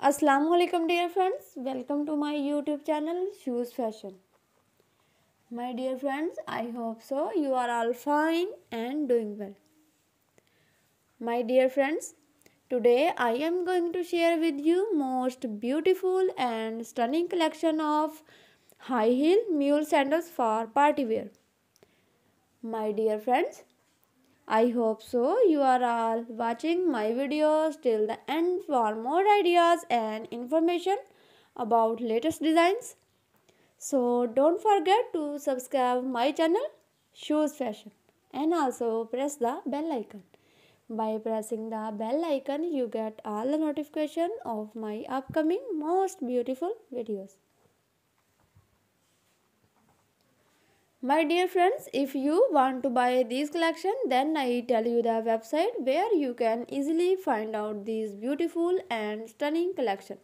Assalamualaikum dear friends. Welcome to my youtube channel shoes fashion. My dear friends i hope so you are all fine and doing well. My dear friends today i am going to share with you most beautiful and stunning collection of high heel mule sandals for party wear. My dear friends I hope so. You are all watching my videos till the end for more ideas and information about latest designs. So don't forget to subscribe my channel Shoes Fashion and also press the bell icon. By pressing the bell icon you get all the notification of my upcoming most beautiful videos. My dear friends, if you want to buy this collection, then I tell you the website where you can easily find out this beautiful and stunning collection.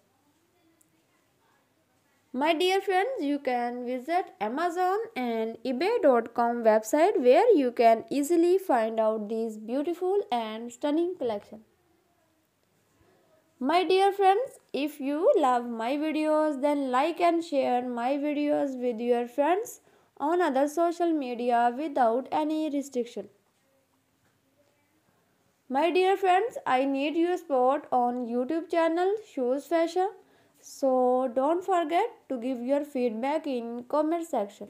My dear friends, you can visit Amazon and eBay.com website where you can easily find out this beautiful and stunning collection. My dear friends, if you love my videos, then like and share my videos with your friends on other social media without any restriction. My dear friends, I need your support on YouTube channel Shoes Fashion. So don't forget to give your feedback in comment section.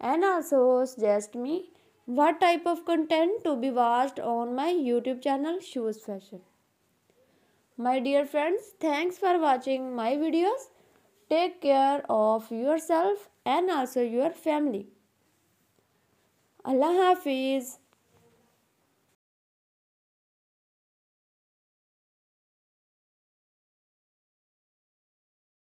And also suggest me what type of content to be watched on my YouTube channel Shoes Fashion. My dear friends, thanks for watching my videos. Take care of yourself and also your family. Allah Hafiz.